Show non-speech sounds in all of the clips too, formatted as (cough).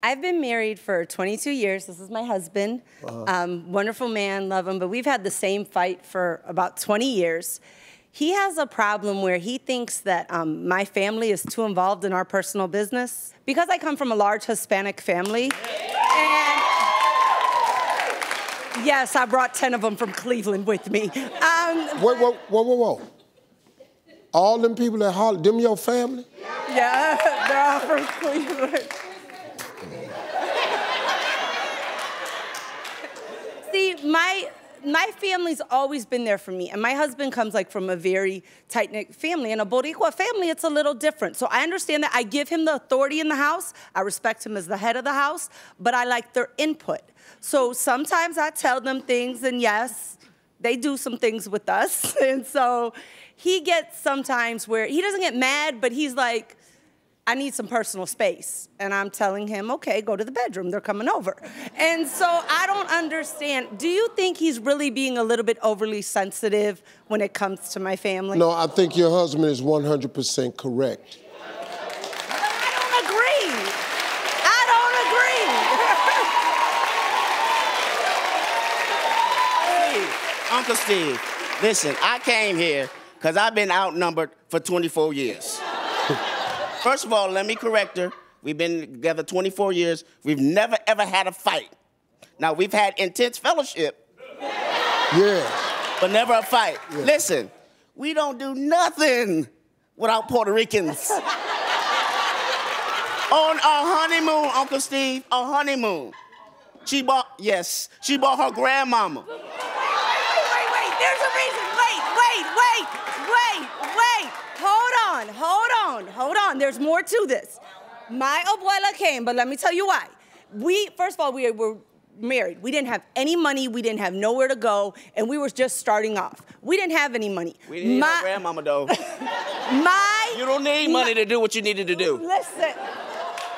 I've been married for 22 years. This is my husband. Uh-huh. Um, wonderful man, love him. But we've had the same fight for about 20 years. He has a problem where he thinks that um, my family is too involved in our personal business. Because I come from a large Hispanic family, and yes, I brought 10 of them from Cleveland with me. Um, wait, whoa, whoa, whoa, whoa. All them people that holler, them your family? Yeah, (laughs) they're all from Cleveland. See, my family's always been there for me, and my husband comes like from a very tight knit family. In a Boricua family, it's a little different. So I understand that. I give him the authority in the house. I respect him as the head of the house, but I like their input. So sometimes I tell them things, and yes, they do some things with us, (laughs) and so he gets sometimes where he doesn't get mad, but he's like, I need some personal space. And I'm telling him, okay, go to the bedroom. They're coming over. And so I don't understand. Do you think he's really being a little bit overly sensitive when it comes to my family? No, I think your husband is 100% correct. I don't agree. I don't agree. Uncle Steve, listen, I came here because I've been outnumbered for 24 years. (laughs) First of all, let me correct her. We've been together 24 years. We've never, ever had a fight. Now, we've had intense fellowship. Yeah. But never a fight. Yeah. Listen, we don't do nothing without Puerto Ricans. On our honeymoon, Uncle Steve, our honeymoon. She bought, yes, she bought her grandmama. Wait, wait, wait, wait, there's a reason. Wait, wait, wait, wait, wait. Hold on, hold on, hold on. There's more to this. My abuela came, but let me tell you why. We, first of all, we were married. We didn't have any money. We didn't have nowhere to go, and we were just starting off. We didn't have any money. We didn't my, grandmama though. (laughs) my. You don't need money my, to do what you needed to do. Listen,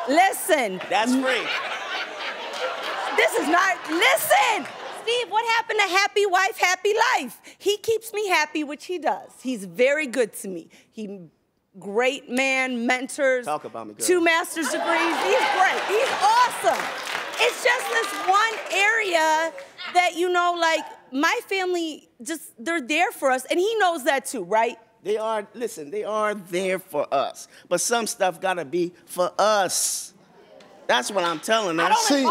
listen. That's free. This is not. Listen. Steve, what happened to happy wife, happy life? He keeps me happy, which he does. He's very good to me. He great man, mentors. Talk about me, girl. Two master's degrees. He's great. He's awesome. It's just this one area that you know, like my family just they're there for us, and he knows that too, right? They are. Listen, they are there for us, but some stuff gotta be for us. That's what I'm telling them. See,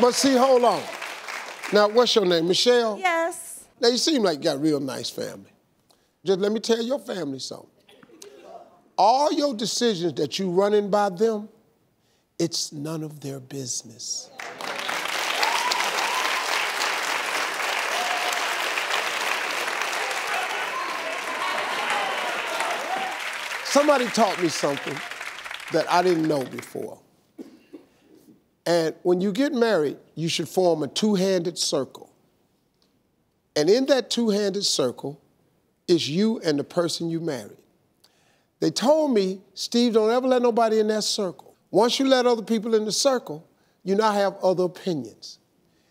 but see, hold on. Now, what's your name, Michelle? Yes. Now, you seem like you got a real nice family. Just let me tell your family something. All your decisions that you're running by them, it's none of their business. Somebody taught me something that I didn't know before. And when you get married, you should form a two handed circle. And in that two handed circle is you and the person you married. They told me, Steve, don't ever let nobody in that circle. Once you let other people in the circle, you now have other opinions.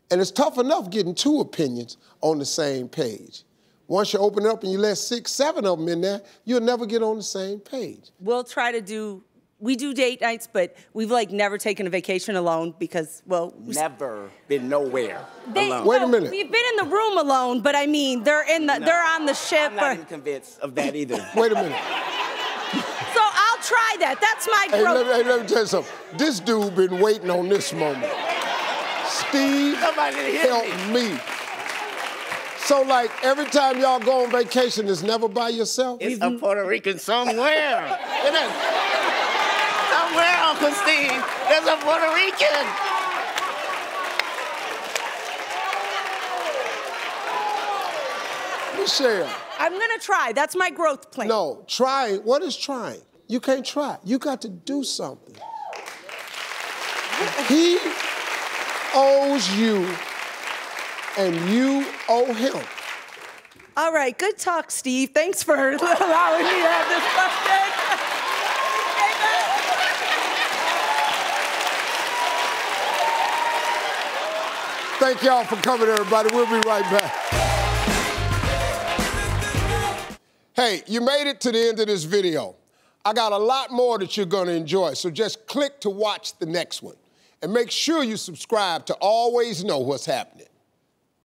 And it's tough enough getting two opinions on the same page. Once you open it up and you let six, seven of them in there, you'll never get on the same page. We'll try to do we do date nights, but we've like never taken a vacation alone because, well, never been nowhere they, alone. Wait a minute. We've been in the room alone, but I mean, they're in the, no, they're on the ship. I'm not or, even convinced of that either. Wait a minute. So I'll try that. That's my hey, let, hey, let me tell you something. This dude been waiting on this moment. Steve, help me. me. So, like, every time y'all go on vacation, it's never by yourself? It's a Puerto Rican somewhere. (laughs) it is. Somewhere, Uncle Steve, there's a Puerto Rican. Michelle. I'm gonna try. That's my growth plan. No, try. What is trying? You can't try. You got to do something. he owes you, and you owe him. All right, good talk, Steve. Thanks for (laughs) allowing me to have this question. Thank y'all for coming, everybody. We'll be right back. Hey, you made it to the end of this video. I got a lot more that you're to enjoy, so just click to watch the next one. and make sure you subscribe to always know what's happening.